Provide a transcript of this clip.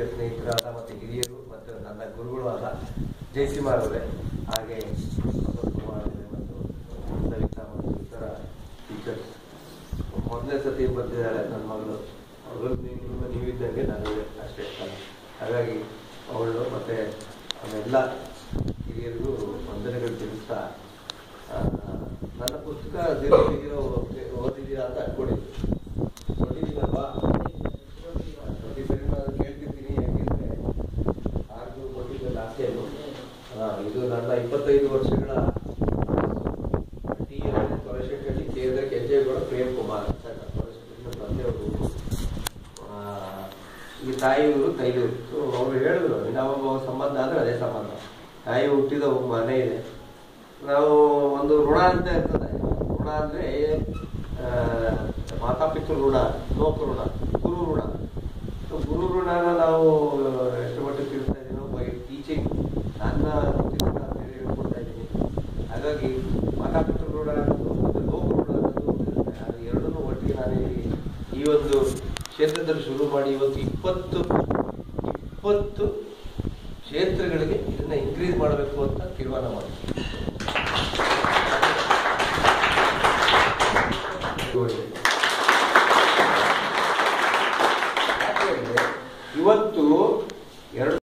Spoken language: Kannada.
ಮತ್ತು ಹಿರಿಯರು ಮತ್ತು ನನ್ನ ಗುರುಗಳು ಆದ ಜಯಸಿಮಾರ್ ಅವರೇ. ಹಾಗೆ ಕುಮಾರ್ ಅವರೇ ಮತ್ತು ಸವಿತಾ ಮತ್ತು ಇತರ ಟೀಚರ್ಸ್ ಮೊದಲನೇ ಸತಿ ಬಂದಿದ್ದಾರೆ ನನ್ನ ಮಗಳು. ಅವಳು ನಿಮ್ಮ ನೀವಿದ್ದಂಗೆ ನಾನು ಅಷ್ಟೇ. ಹಾಗಾಗಿ ಅವಳು ಮತ್ತು ಅವೆಲ್ಲ ಹಿರಿಯರಿಗೂ ವಂದನೆಗಳು ತಿಳಿಸ್ತಾ ನನ್ನ ಪುಸ್ತಕ ದಿನೋ ನನ್ನ ಇಪ್ಪತ್ತೈದು ವರ್ಷಗಳ ಟಿ ಎಲ್ ಕೇಂದ್ರ ಕೆಂಚೇಗೌಡ ಪ್ರೇಮ್ ಕುಮಾರ್ ಆ, ಈ ತಾಯಿಯವರು ತೈಲೂರು. ಸೊ ಅವರು ಹೇಳಿದ್ರು ನಾವು ಸಂಬಂಧ ಅಂದ್ರೆ ಅದೇ ಸಂಬಂಧ. ತಾಯಿ ಹುಟ್ಟಿದ ಒಬ್ಬ ಮನೆ ಇದೆ. ನಾವು ಒಂದು ಋಣ ಅಂತ ಇರ್ತದೆ. ಋಣ ಅಂದ್ರೆ ಮಾತಾಪಿತೃ ಋಣ ಲೋಕ ಋಣ ಗುರು ಋಣ. ಗುರು ಋಣನ ನಾವು ಎಷ್ಟು ಮಟ್ಟಿಗೆ ತಿಳಿಸ್ತಾ ಇದ್ದೀನೋ ಬೈ ಟೀಚಿಂಗ್ ನನ್ನ ಹಾಗಾಗಿ ಮಾತಾಪಿತೃ ಋಣ ಅನ್ನೋದು ಮತ್ತು ಅನ್ನೋದು ಅದು ಎರಡನ್ನೂ ಒಟ್ಟಿಗೆ ನಾನು ಈ- ಒಂದು ಕ್ಷೇತ್ರದಲ್ಲಿ ಶುರು ಮಾಡಿ ಇವತ್ತು ಇಪ್ಪತ್ತು ಇಪ್ಪತ್ತು ಕ್ಷೇತ್ರಗಳಿಗೆ ಇದನ್ನ ಇನ್ಕ್ರೀಸ್ ಮಾಡಬೇಕು ಅಂತ ತೀರ್ಮಾನ ಮಾಡಿ ಇವತ್ತು ಎರಡು